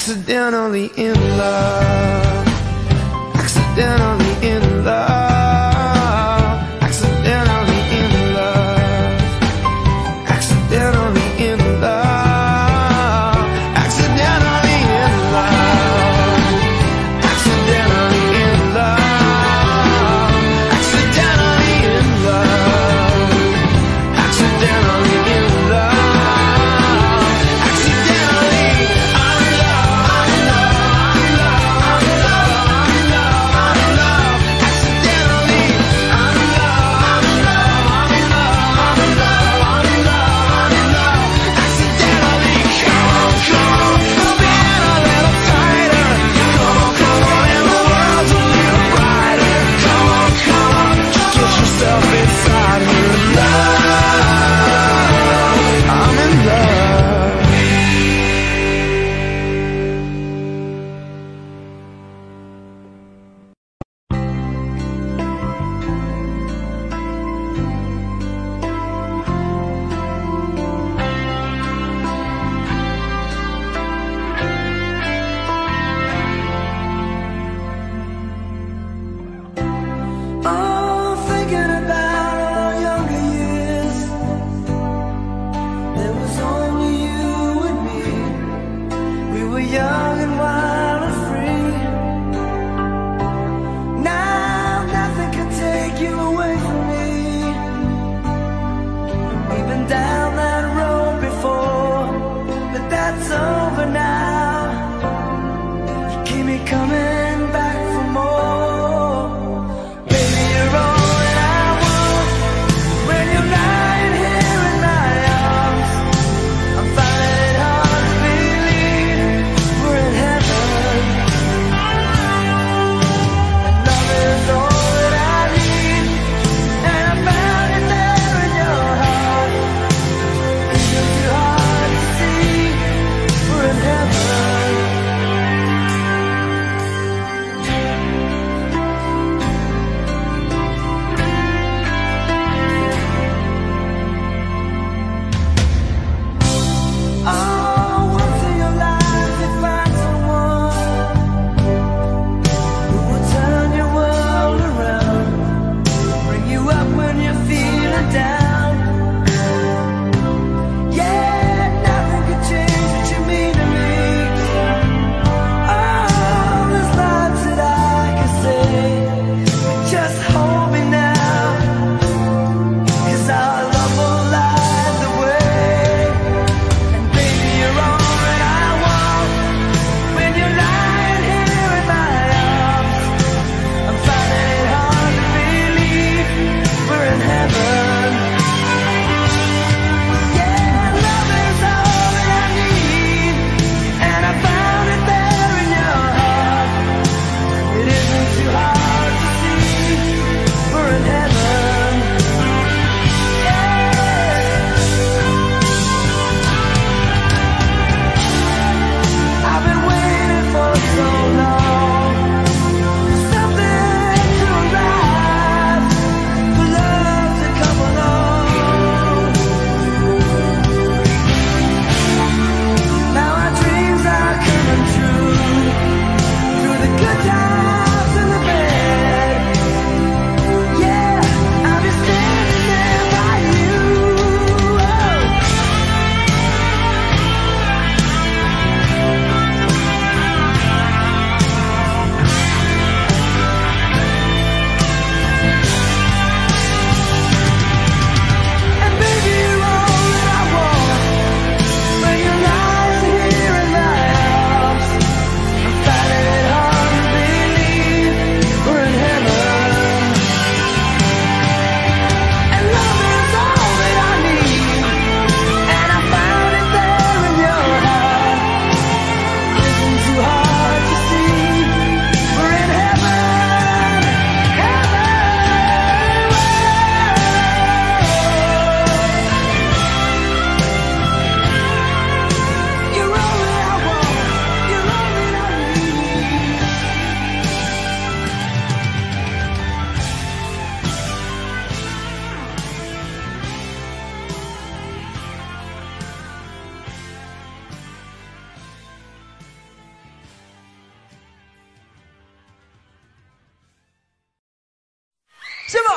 Accidentally in love. Accidentally in love.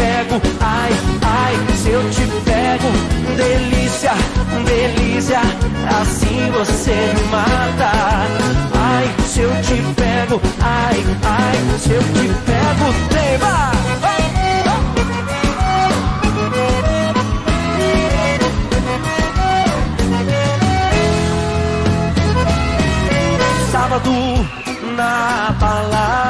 Pego, ai, ai, se eu te pego, delícia, delícia, assim você me mata. Ai, se eu te pego, ai, ai, se eu te pego, tema. Sábado na balada,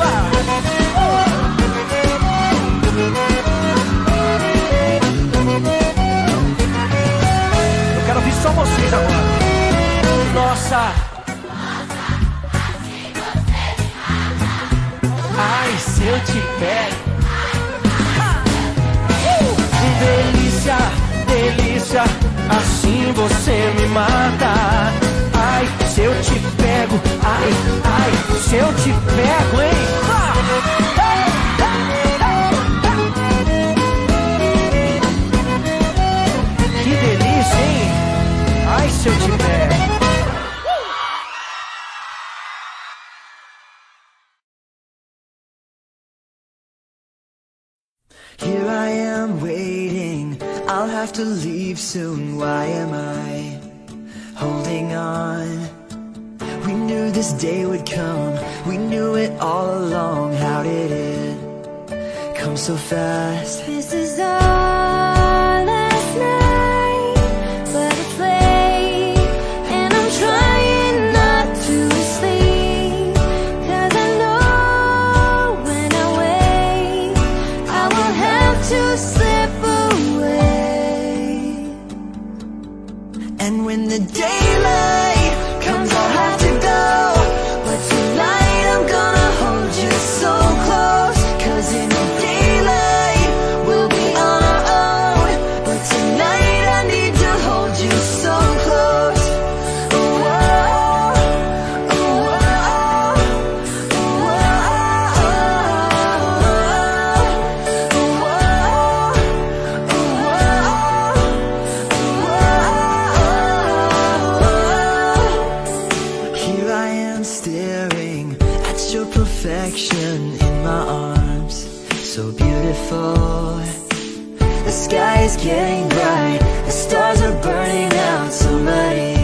Se eu te pego. Delícia, delícia, assim você me mata. Ai, se eu te pego, ai, ai, se eu te pego, hein? Que delícia, hein? Ai, se eu te pego. Here I am waiting. I'll have to leave soon. Why am I holding on? We knew this day would come. We knew it all along. How did it come so fast? This is our staring at your perfection in my arms. So beautiful. The sky is getting bright. The stars are burning out. Somebody